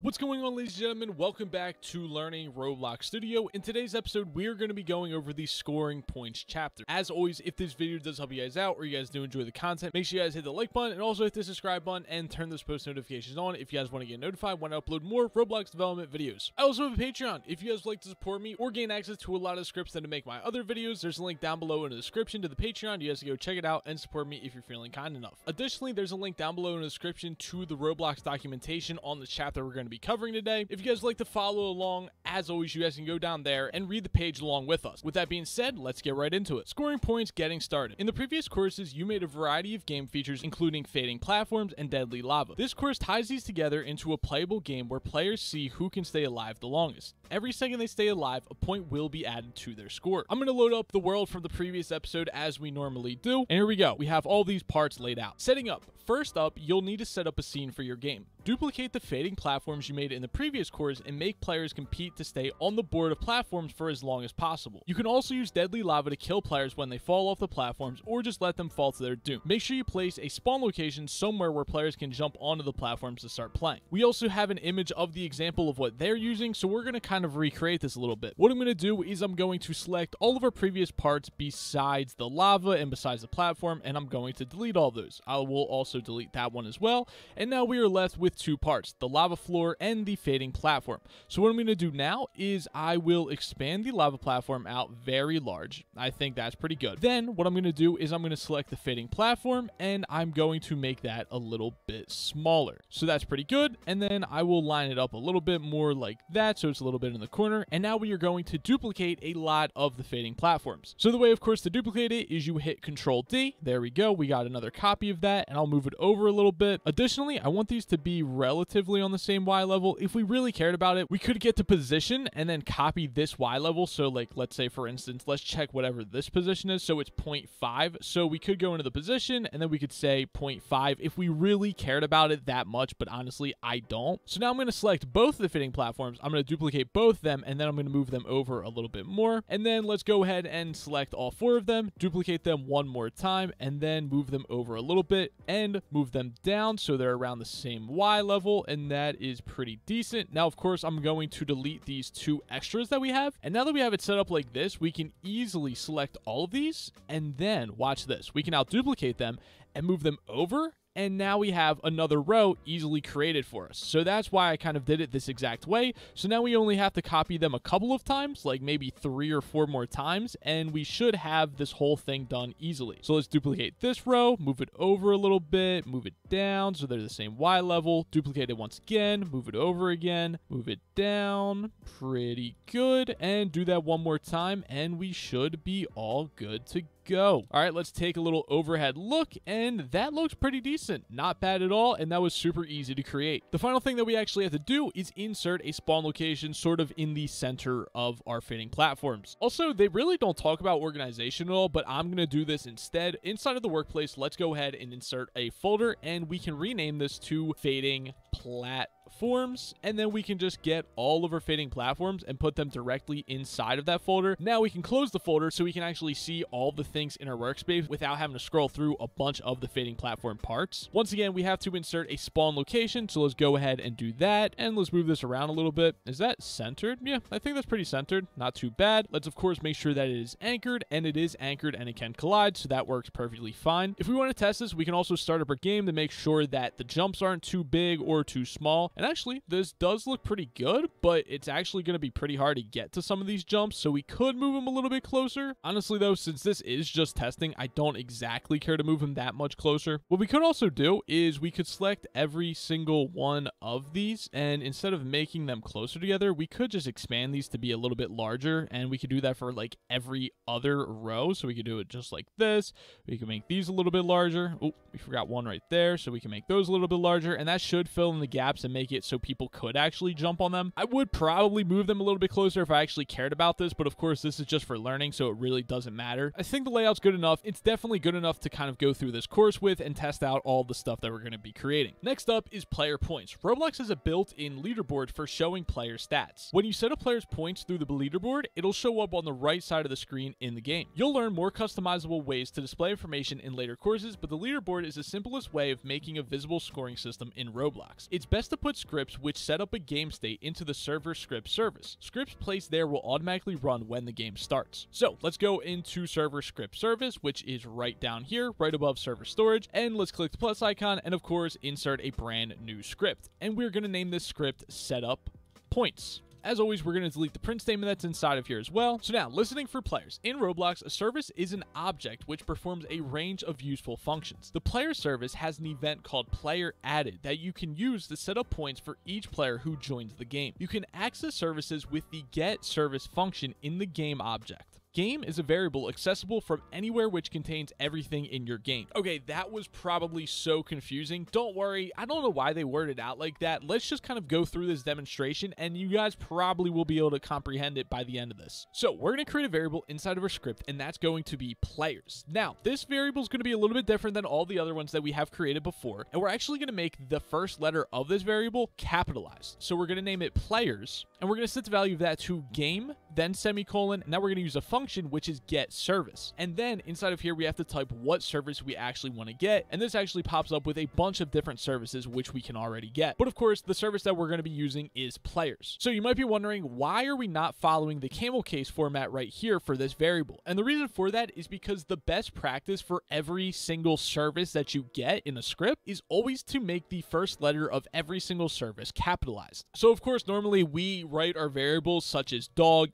What's going on ladies and gentlemen, welcome back to Learning Roblox Studio. In today's episode, we are going to be going over the scoring points chapter. As always, if this video does help you guys out or you guys do enjoy the content, make sure you guys hit the like button and also hit the subscribe button and turn those post notifications on if you guys want to get notified when I upload more Roblox development videos. I also have a Patreon. If you guys would like to support me or gain access to a lot of scripts that to make my other videos, there's a link down below in the description to the Patreon. You guys can go check it out and support me if you're feeling kind enough. Additionally, there's a link down below in the description to the Roblox documentation on the chapter we're going to be covering today. If you guys like to follow along, as always, you guys can go down there and read the page along with us. With that being said, let's get right into it. Scoring points, getting started. In the previous courses, you made a variety of game features, including fading platforms and deadly lava. This course ties these together into a playable game where players see who can stay alive the longest. Every second they stay alive, a point will be added to their score. I'm going to load up the world from the previous episode as we normally do. And here we go. We have all these parts laid out. Setting up. First up, you'll need to set up a scene for your game. Duplicate the fading platforms you made in the previous course and make players compete to stay on the board of platforms for as long as possible. You can also use deadly lava to kill players when they fall off the platforms or just let them fall to their doom. Make sure you place a spawn location somewhere where players can jump onto the platforms to start playing. We also have an image of the example of what they're using, so we're going to kind of recreate this a little bit. What I'm going to do is I'm going to select all of our previous parts besides the lava and besides the platform, and I'm going to delete all those. I will also delete that one as well, and now we are left with two parts, the lava floor and the fading platform. So what I'm going to do now is I will expand the lava platform out very large. I think that's pretty good. Then what I'm going to do is I'm going to select the fading platform and I'm going to make that a little bit smaller. So that's pretty good. And then I will line it up a little bit more like that so it's a little bit in the corner. And now we are going to duplicate a lot of the fading platforms. So the way, of course, to duplicate it is you hit Control D. There we go. We got another copy of that and I'll move it over a little bit. Additionally, I want these to be relatively on the same Y level. If we really cared about it, we could get to position and then copy this Y level. So like, let's say for instance, let's check whatever this position is. So it's 0.5. So we could go into the position and then we could say 0.5 if we really cared about it that much. But honestly, I don't. So now I'm going to select both the fading platforms. I'm going to duplicate both of them and then I'm going to move them over a little bit more. And then let's go ahead and select all four of them, duplicate them one more time, and then move them over a little bit and move them down so they're around the same Y level. And that is pretty decent. Now, of course, I'm going to delete these two extras that we have. And now that we have it set up like this, we can easily select all of these and then watch this. We can now duplicate them and move them over and now we have another row easily created for us. So that's why I kind of did it this exact way. So now we only have to copy them a couple of times, like maybe three or four more times, and we should have this whole thing done easily. So let's duplicate this row, move it over a little bit, move it down so they're the same Y level, duplicate it once again, move it over again, move it down, pretty good, and do that one more time, and we should be all good to go. All right, let's take a little overhead look, and that looks pretty decent. Not bad at all, and that was super easy to create. The final thing that we actually have to do is insert a spawn location sort of in the center of our fading platforms. Also, they really don't talk about organization at all, but I'm going to do this instead. Inside of the workspace, let's go ahead and insert a folder, and we can rename this to fading plat platforms, and then we can just get all of our fading platforms and put them directly inside of that folder. Now we can close the folder so we can actually see all the things in our workspace without having to scroll through a bunch of the fading platform parts. Once again, we have to insert a spawn location, so let's go ahead and do that, and let's move this around a little bit. Is that centered? Yeah, I think that's pretty centered. Not too bad. Let's, of course, make sure that it is anchored, and it is anchored and it can collide, so that works perfectly fine. If we want to test this, we can also start up our game to make sure that the jumps aren't too big or too small, and actually, this does look pretty good, but it's actually going to be pretty hard to get to some of these jumps, so we could move them a little bit closer. Honestly, though, since this is just testing, I don't exactly care to move them that much closer. What we could also do is we could select every single one of these, and instead of making them closer together, we could just expand these to be a little bit larger, and we could do that for like every other row, so we could do it just like this. We can make these a little bit larger. Oh, we forgot one right there, so we can make those a little bit larger, and that should fill in the gaps and make it so people people could actually jump on them. I would probably move them a little bit closer if I actually cared about this, but of course this is just for learning, so it really doesn't matter. I think the layout's good enough. It's definitely good enough to kind of go through this course with and test out all the stuff that we're going to be creating. Next up is player points. Roblox has a built-in leaderboard for showing player stats. When you set a player's points through the leaderboard, it'll show up on the right side of the screen in the game. You'll learn more customizable ways to display information in later courses, but the leaderboard is the simplest way of making a visible scoring system in Roblox. It's best to put scripts which set up a game state into the server script service. Scripts placed there will automatically run when the game starts. So let's go into server script service, which is right down here, right above server storage, and let's click the plus icon and of course insert a brand new script. And we're going to name this script setup points. As always, we're going to delete the print statement that's inside of here as well. So now, listening for players. In Roblox, a service is an object which performs a range of useful functions. The player service has an event called player added that you can use to set up points for each player who joins the game. You can access services with the get service function in the game object. Game is a variable accessible from anywhere which contains everything in your game. Okay, that was probably so confusing. Don't worry, I don't know why they worded it out like that. Let's just kind of go through this demonstration and you guys probably will be able to comprehend it by the end of this. So we're going to create a variable inside of our script and that's going to be players. Now, this variable is going to be a little bit different than all the other ones that we have created before. And we're actually going to make the first letter of this variable capitalized. So we're going to name it players and we're going to set the value of that to game, then semicolon. Now we're going to use a function which is get service. And then inside of here, we have to type what service we actually want to get. And this actually pops up with a bunch of different services, which we can already get. But of course, the service that we're going to be using is players. So you might be wondering, why are we not following the camel case format right here for this variable? And the reason for that is because the best practice for every single service that you get in a script is always to make the first letter of every single service capitalized. So of course, normally we write our variables such as dog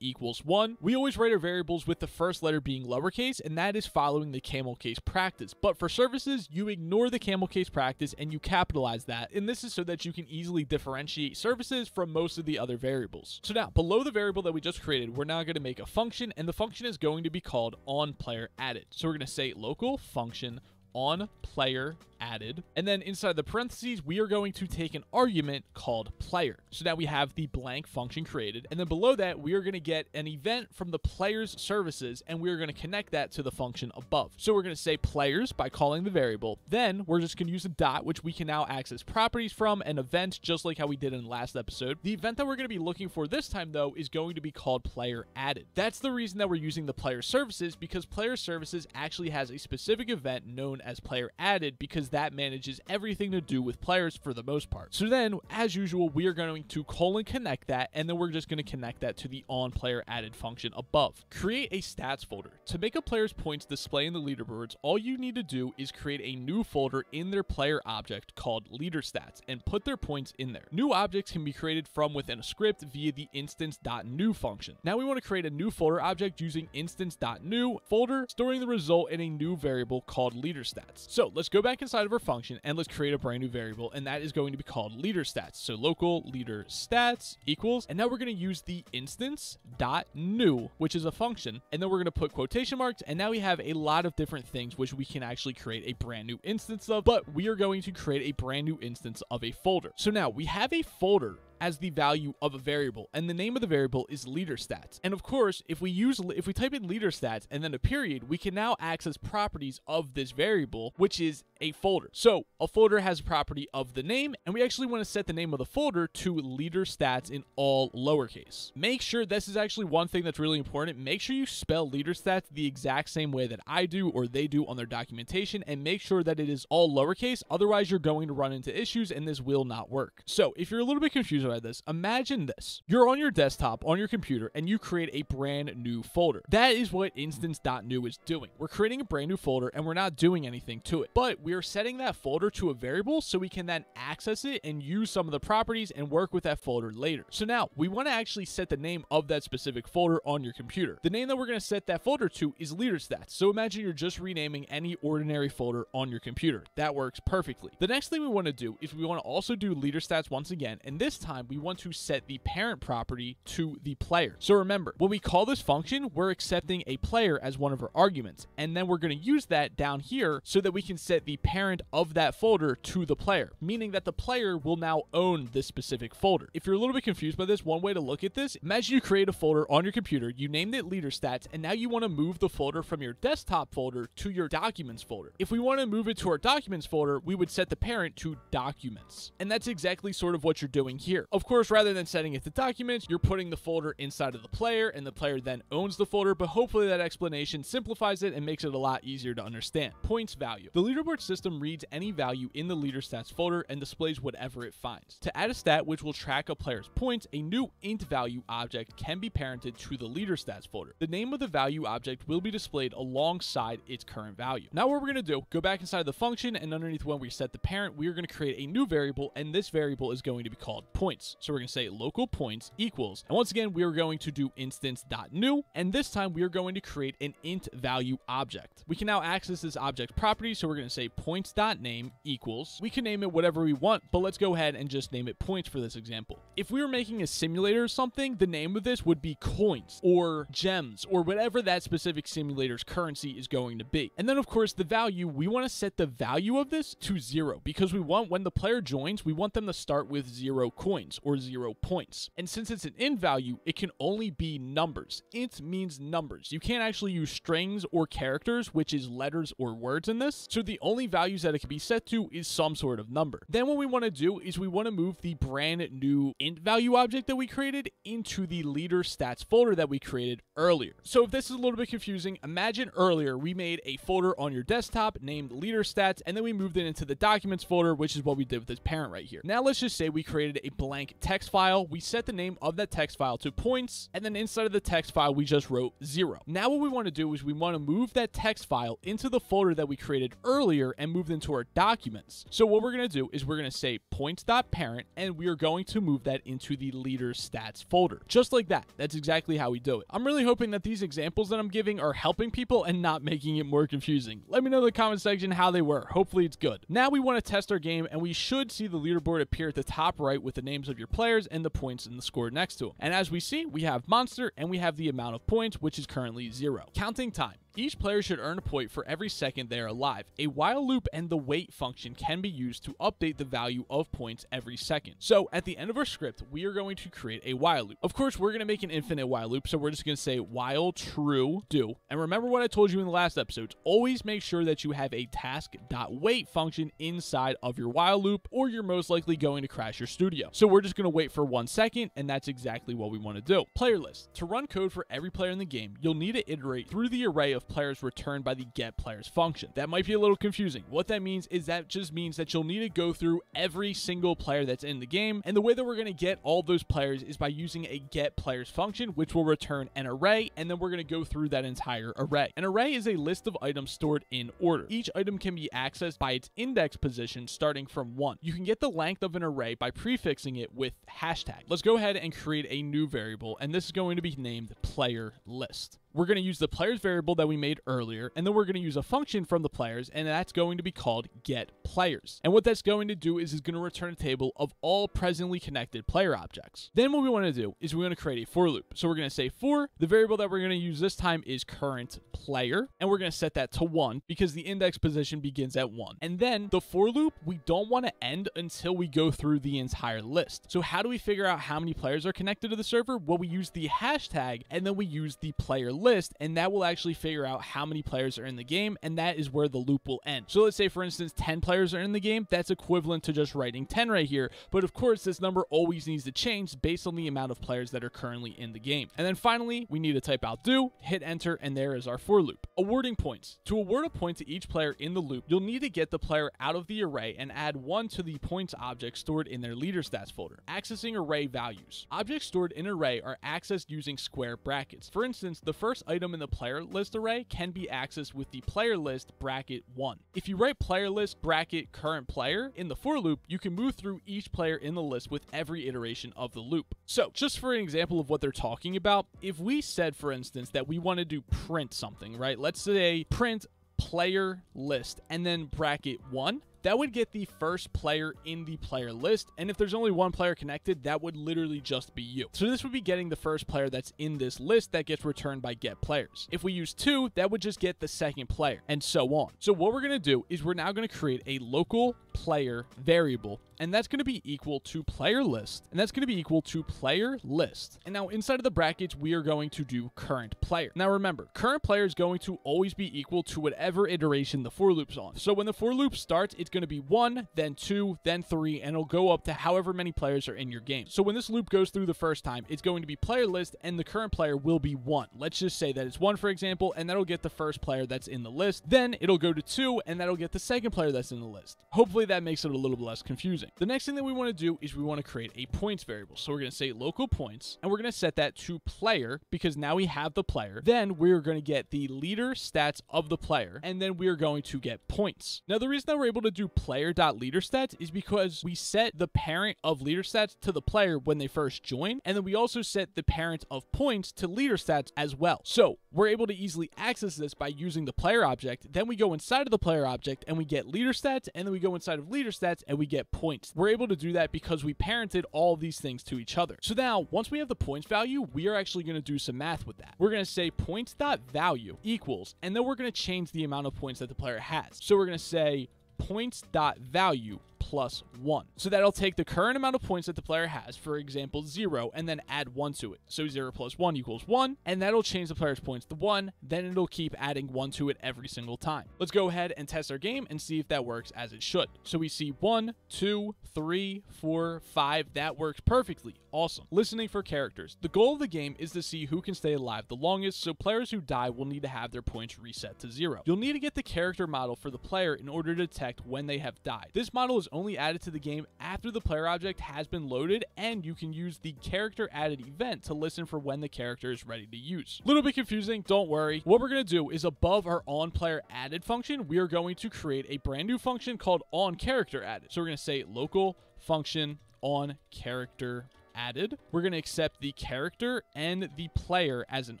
one. We always write our variables with the first letter being lowercase, and that is following the camel case practice. But for services, you ignore the camel case practice and you capitalize that, and this is so that you can easily differentiate services from most of the other variables. So now, below the variable that we just created, we're now going to make a function, and the function is going to be called on player added. So we're going to say local function on player added. And then inside the parentheses, we are going to take an argument called player. So now we have the blank function created. And then below that, we are going to get an event from the player's services, and we're going to connect that to the function above. So we're going to say players by calling the variable. Then we're just going to use a dot, which we can now access properties from and events, just like how we did in last episode. The event that we're going to be looking for this time, though, is going to be called player added. That's the reason that we're using the player services, because player services actually has a specific event known as player added, because that manages everything to do with players for the most part. So then, as usual, we are going to colon connect that, and then we're just going to connect that to the on player added function above. Create a stats folder. To make a player's points display in the leaderboards, all you need to do is create a new folder in their player object called leader stats and put their points in there. New objects can be created from within a script via the instance.new function. Now we want to create a new folder object using instance.new folder, storing the result in a new variable called leader stats. So let's go back inside of our function and let's create a brand new variable and that is going to be called leader stats. So local leader stats equals, and now we're going to use the instance dot new, which is a function, and then we're going to put quotation marks, and now we have a lot of different things which we can actually create a brand new instance of, but we are going to create a brand new instance of a folder. So now we have a folder as the value of a variable, and the name of the variable is leader stats. And of course, if we use if we type in leader stats and then a period, we can now access properties of this variable, which is a folder. So a folder has a property of the name, and we actually want to set the name of the folder to leader stats in all lowercase. Make sure this is actually one thing that's really important. Make sure you spell leader stats the exact same way that I do or they do on their documentation, and make sure that it is all lowercase. Otherwise, you're going to run into issues, and this will not work. So if you're a little bit confused this, imagine this. You're on your desktop, on your computer, and you create a brand new folder. That is what instance.new is doing. We're creating a brand new folder, and we're not doing anything to it, but we we are setting that folder to a variable so we can then access it and use some of the properties and work with that folder later. So now we want to actually set the name of that specific folder on your computer. The name that we're going to set that folder to is leader stats. So imagine you're just renaming any ordinary folder on your computer. That works perfectly. The next thing we want to do is we want to also do leader stats once again. And this time we want to set the parent property to the player. So remember, when we call this function, we're accepting a player as one of our arguments. And then we're going to use that down here so that we can set the parent of that folder to the player, meaning that the player will now own this specific folder. If you're a little bit confused by this, one way to look at this, imagine you create a folder on your computer, you named it leader stats, and now you want to move the folder from your desktop folder to your documents folder. If we want to move it to our documents folder, we would set the parent to documents. And that's exactly sort of what you're doing here. Of course, rather than setting it to documents, you're putting the folder inside of the player and the player then owns the folder, but hopefully that explanation simplifies it and makes it a lot easier to understand. Points value. The leaderboard system reads any value in the leader stats folder and displays whatever it finds. To add a stat which will track a player's points, a new int value object can be parented to the leader stats folder. The name of the value object will be displayed alongside its current value. Now what we're going to do, go back inside the function and underneath when we set the parent, we are going to create a new variable and this variable is going to be called points. So we're going to say local points equals, and once again, we are going to do instance.new, and this time we are going to create an int value object. We can now access this object property, so we're going to say points.name equals, we can name it whatever we want, but let's go ahead and just name it points for this example. If we were making a simulator or something, the name of this would be coins or gems or whatever that specific simulator's currency is going to be. And then of course the value, we want to set the value of this to zero because we want when the player joins, we want them to start with zero coins or zero points. And since it's an int value, it can only be numbers. Int means numbers. You can't actually use strings or characters, which is letters or words in this. So the only values that it can be set to is some sort of number. Then what we want to do is we want to move the brand new int value object that we created into the leader stats folder that we created earlier. So if this is a little bit confusing, imagine earlier we made a folder on your desktop named leader stats, and then we moved it into the documents folder, which is what we did with this parent right here. Now let's just say we created a blank text file. We set the name of that text file to points, and then inside of the text file, we just wrote zero. Now what we want to do is we want to move that text file into the folder that we created earlier and move into our documents. So what we're going to do is we're going to say points.parent, and we are going to move that into the leader stats folder. Just like that. That's exactly how we do it. I'm really hoping that these examples that I'm giving are helping people and not making it more confusing. Let me know in the comment section how they were. Hopefully it's good. Now we want to test our game, and we should see the leaderboard appear at the top right with the names of your players and the points and the score next to them. And as we see, we have monster and we have the amount of points, which is currently zero. Counting time. Each player should earn a point for every second they are alive. A while loop and the wait function can be used to update the value of points every second. So at the end of our script, we are going to create a while loop. Of course, we're going to make an infinite while loop, so we're just going to say while true do. And remember what I told you in the last episodes, always make sure that you have a task.wait function inside of your while loop, or you're most likely going to crash your studio. So we're just going to wait for one second, and that's exactly what we want to do. Player list. To run code for every player in the game, you'll need to iterate through the array of players returned by the get players function. That might be a little confusing. What that means is that just means that you'll need to go through every single player that's in the game. And the way that we're going to get all those players is by using a get players function, which will return an array. And then we're going to go through that entire array. An array is a list of items stored in order. Each item can be accessed by its index position starting from one. You can get the length of an array by prefixing it with hashtag. Let's go ahead and create a new variable. And this is going to be named player list we're going to use the players variable that we made earlier, and then we're going to use a function from the players, and that's going to be called get players. And what that's going to do is it's going to return a table of all presently connected player objects. Then what we want to do is we want to create a for loop. So we're going to say for, the variable that we're going to use this time is current player, and we're going to set that to one because the index position begins at one. And then the for loop, we don't want to end until we go through the entire list. So how do we figure out how many players are connected to the server? Well, we use the hashtag, and then we use the player list, and that will actually figure out how many players are in the game, and that is where the loop will end. So let's say, for instance, 10 players are in the game. That's equivalent to just writing 10 right here. But of course, this number always needs to change based on the amount of players that are currently in the game. And then finally, we need to type out do, hit enter, and there is our for loop. Awarding points. To award a point to each player in the loop, you'll need to get the player out of the array and add one to the points object stored in their leader stats folder. Accessing array values. Objects stored in array are accessed using square brackets. For instance, the first item in the player list array can be accessed with the player list bracket 1. If you write player list bracket current player in the for loop, you can move through each player in the list with every iteration of the loop. So, just for an example of what they're talking about, if we said, for instance, that we wanted to print something, right? Let's say print player list and then bracket 1 that would get the first player in the player list. And if there's only one player connected, that would literally just be you. So this would be getting the first player that's in this list that gets returned by get players. If we use two, that would just get the second player and so on. So what we're going to do is we're now going to create a local player variable and that's going to be equal to player list, and that's going to be equal to player list. And now inside of the brackets, we are going to do current player. Now remember, current player is going to always be equal to whatever iteration the for loop's on. So when the for loop starts, it's going to be one, then two, then three, and it'll go up to however many players are in your game. So when this loop goes through the first time, it's going to be player list, and the current player will be one. Let's just say that it's one, for example, and that'll get the first player that's in the list. Then it'll go to two, and that'll get the second player that's in the list. Hopefully that makes it a little less confusing. The next thing that we want to do is we want to create a points variable. So we're going to say local points, and we're going to set that to player because now we have the player. Then we're going to get the leader stats of the player, and then we are going to get points. Now, the reason that we're able to do player.leader stats is because we set the parent of leader stats to the player when they first join, and then we also set the parent of points to leader stats as well. So we're able to easily access this by using the player object. Then we go inside of the player object and we get leader stats, and then we go inside of leader stats and we get points. We're able to do that because we parented all these things to each other. So now, once we have the points value, we are actually going to do some math with that. We're going to say points.value equals, and then we're going to change the amount of points that the player has. So we're going to say points.value plus 1. So that'll take the current amount of points that the player has, for example 0, and then add 1 to it. So 0 plus 1 equals 1, and that'll change the player's points to 1, then it'll keep adding 1 to it every single time. Let's go ahead and test our game and see if that works as it should. So we see 1, 2, 3, 4, 5, that works perfectly. Awesome. Listening for characters. The goal of the game is to see who can stay alive the longest, so players who die will need to have their points reset to 0. You'll need to get the character model for the player in order to detect when they have died. This model is only added to the game after the player object has been loaded, and you can use the character added event to listen for when the character is ready to use. Little bit confusing, don't worry. What we're going to do is above our on player added function, we are going to create a brand new function called on character added. So we're going to say local function on character added, we're going to accept the character and the player as an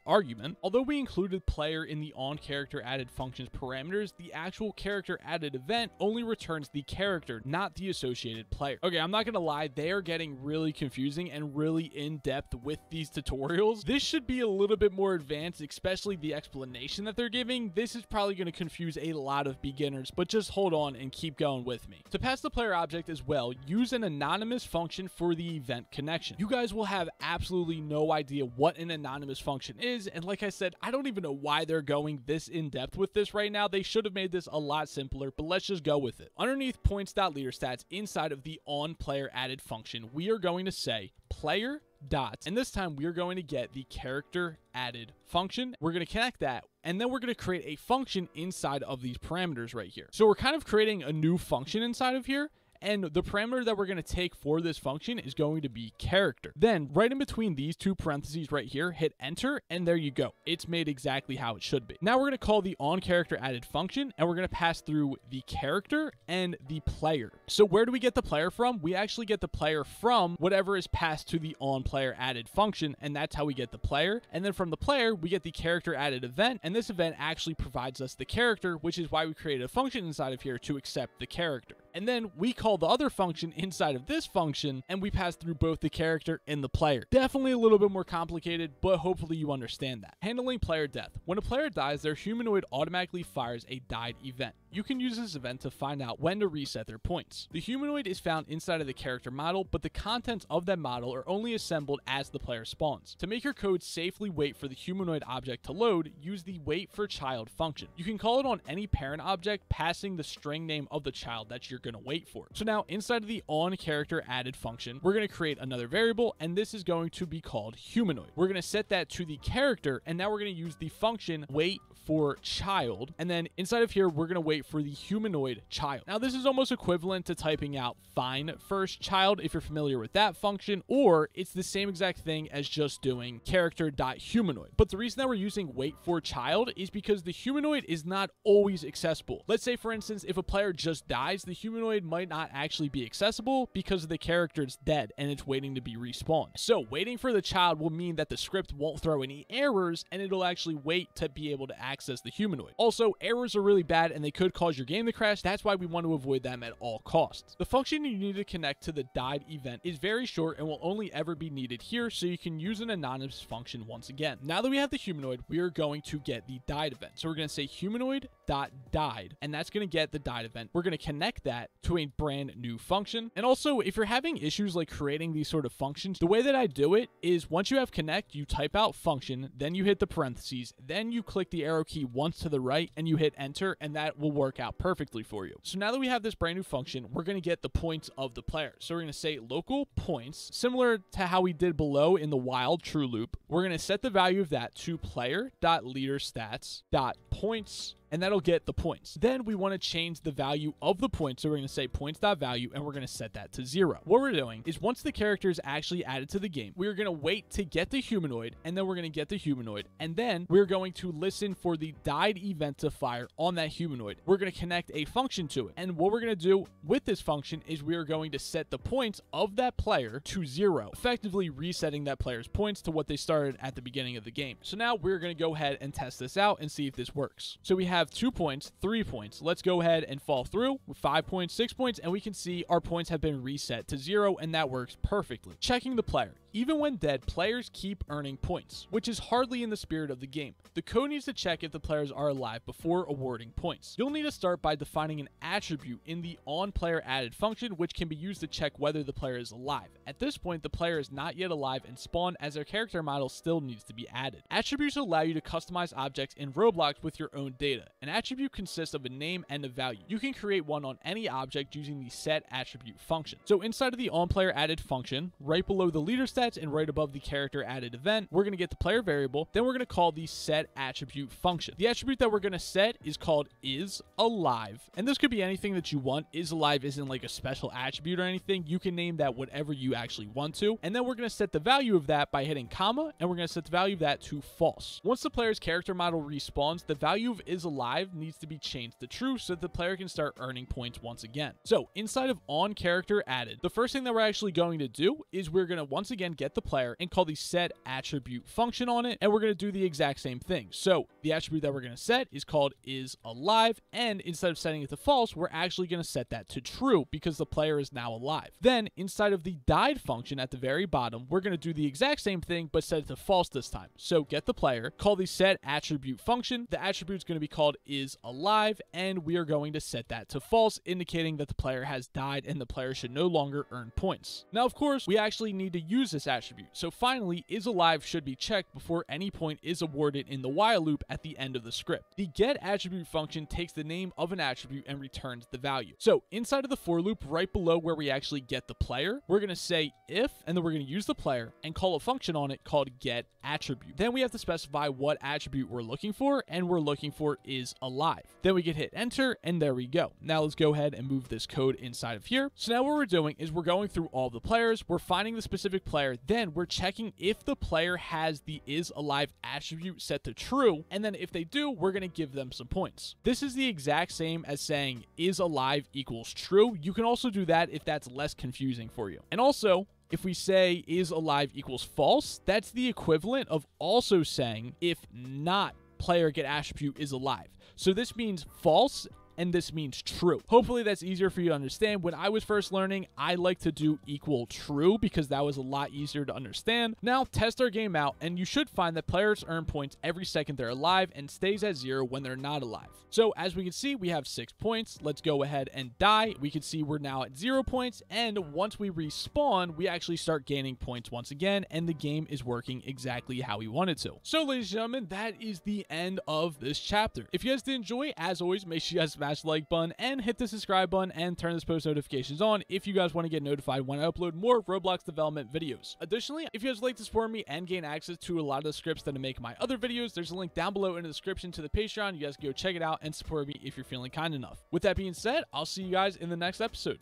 argument. Although we included player in the on character added functions parameters, the actual character added event only returns the character, not the associated player. Okay, I'm not going to lie, they are getting really confusing and really in depth with these tutorials. This should be a little bit more advanced, especially the explanation that they're giving. This is probably going to confuse a lot of beginners, but just hold on and keep going with me. To pass the player object as well, use an anonymous function for the event connection. You guys will have absolutely no idea what an anonymous function is, and like I said, I don't even know why they're going this in depth with this right now. They should have made this a lot simpler, but let's just go with it. Underneath points.leaderStats inside of the on player added function, we are going to say player dot, and this time we are going to get the character added function. We're going to connect that and then we're going to create a function inside of these parameters right here. So we're kind of creating a new function inside of here and the parameter that we're going to take for this function is going to be character. Then right in between these two parentheses right here, hit enter, and there you go. It's made exactly how it should be. Now we're going to call the on character added function, and we're going to pass through the character and the player. So where do we get the player from? We actually get the player from whatever is passed to the on player added function, and that's how we get the player. And then from the player, we get the character added event, and this event actually provides us the character, which is why we created a function inside of here to accept the character. And then we call the other function inside of this function, and we pass through both the character and the player. Definitely a little bit more complicated, but hopefully you understand that. Handling player death. When a player dies, their humanoid automatically fires a died event. You can use this event to find out when to reset their points. The humanoid is found inside of the character model, but the contents of that model are only assembled as the player spawns. To make your code safely wait for the humanoid object to load, use the wait for child function. You can call it on any parent object, passing the string name of the child that you're going to wait for. So now inside of the on character added function, we're going to create another variable, and this is going to be called humanoid. We're going to set that to the character, and now we're going to use the function wait for child. And then inside of here, we're going to wait for the humanoid child. Now, this is almost equivalent to typing out find first child if you're familiar with that function, or it's the same exact thing as just doing character.humanoid. But the reason that we're using wait for child is because the humanoid is not always accessible. Let's say, for instance, if a player just dies, the humanoid might not actually be accessible because the character is dead and it's waiting to be respawned. So waiting for the child will mean that the script won't throw any errors and it'll actually wait to be able to access the humanoid. Also, errors are really bad and they could could cause your game to crash. That's why we want to avoid them at all costs. The function you need to connect to the died event is very short and will only ever be needed here, so you can use an anonymous function once again. Now that we have the humanoid, we are going to get the died event. So we're going to say humanoid dot died, and that's going to get the died event. We're going to connect that to a brand new function. And also, if you're having issues like creating these sort of functions, the way that I do it is once you have connect, you type out function, then you hit the parentheses, then you click the arrow key once to the right and you hit enter, and that will work out perfectly for you. So now that we have this brand new function, we're going to get the points of the player. So we're going to say local points, similar to how we did below in the while true loop. We're going to set the value of that to player.leaderstats.points and that'll get the points. Then we want to change the value of the points. So we're going to say points.value and we're going to set that to zero. What we're doing is once the character is actually added to the game, we're going to wait to get the humanoid and then we're going to get the humanoid. And then we're going to listen for the died event to fire on that humanoid. We're going to connect a function to it. And what we're going to do with this function is we are going to set the points of that player to zero, effectively resetting that player's points to what they started at the beginning of the game. So now we're going to go ahead and test this out and see if this works. So we have have two points, three points. Let's go ahead and fall through with five points, six points, and we can see our points have been reset to zero, and that works perfectly. Checking the player. Even when dead, players keep earning points, which is hardly in the spirit of the game. The code needs to check if the players are alive before awarding points. You'll need to start by defining an attribute in the onPlayerAdded function, which can be used to check whether the player is alive. At this point, the player is not yet alive and spawned as their character model still needs to be added. Attributes allow you to customize objects in Roblox with your own data. An attribute consists of a name and a value. You can create one on any object using the set attribute function. So inside of the onPlayerAdded function, right below the leader stats and right above the character added event, we're going to get the player variable. Then we're going to call the set attribute function. The attribute that we're going to set is called is alive. And this could be anything that you want. Is alive isn't like a special attribute or anything. You can name that whatever you actually want to. And then we're going to set the value of that by hitting comma and we're going to set the value of that to false. Once the player's character model respawns, the value of is alive needs to be changed to true so that the player can start earning points once again. So inside of on character added, the first thing that we're actually going to do is we're going to once again get the player and call the set attribute function on it. And we're going to do the exact same thing. So the attribute that we're going to set is called is alive. And instead of setting it to false, we're actually going to set that to true because the player is now alive. Then inside of the died function at the very bottom, we're going to do the exact same thing, but set it to false this time. So get the player, call the set attribute function. The attribute is going to be called is alive. And we are going to set that to false, indicating that the player has died and the player should no longer earn points. Now, of course, we actually need to use this attribute. So finally, is alive should be checked before any point is awarded in the while loop at the end of the script. The get attribute function takes the name of an attribute and returns the value. So inside of the for loop, right below where we actually get the player, we're going to say if, and then we're going to use the player and call a function on it called get attribute. Then we have to specify what attribute we're looking for, and we're looking for is alive. Then we can hit enter, and there we go. Now let's go ahead and move this code inside of here. So now what we're doing is we're going through all the players, we're finding the specific player, then we're checking if the player has the is alive attribute set to true, and then if they do, we're going to give them some points. This is the exact same as saying is alive equals true. You can also do that if that's less confusing for you. And also, if we say is alive equals false, that's the equivalent of also saying if not player get attribute is alive. So this means false and this means true. Hopefully that's easier for you to understand. When I was first learning, I like to do equal true because that was a lot easier to understand. Now test our game out and you should find that players earn points every second they're alive and stays at zero when they're not alive. So as we can see, we have six points. Let's go ahead and die. We can see we're now at zero points and once we respawn, we actually start gaining points once again and the game is working exactly how we wanted it to. So ladies and gentlemen, that is the end of this chapter. If you guys did enjoy, as always, make sure you guys smash smash like button and hit the subscribe button and turn this post notifications on if you guys want to get notified when I upload more Roblox development videos. Additionally, if you guys like to support me and gain access to a lot of the scripts that I make my other videos, there's a link down below in the description to the Patreon. You guys go check it out and support me if you're feeling kind enough. With that being said, I'll see you guys in the next episode.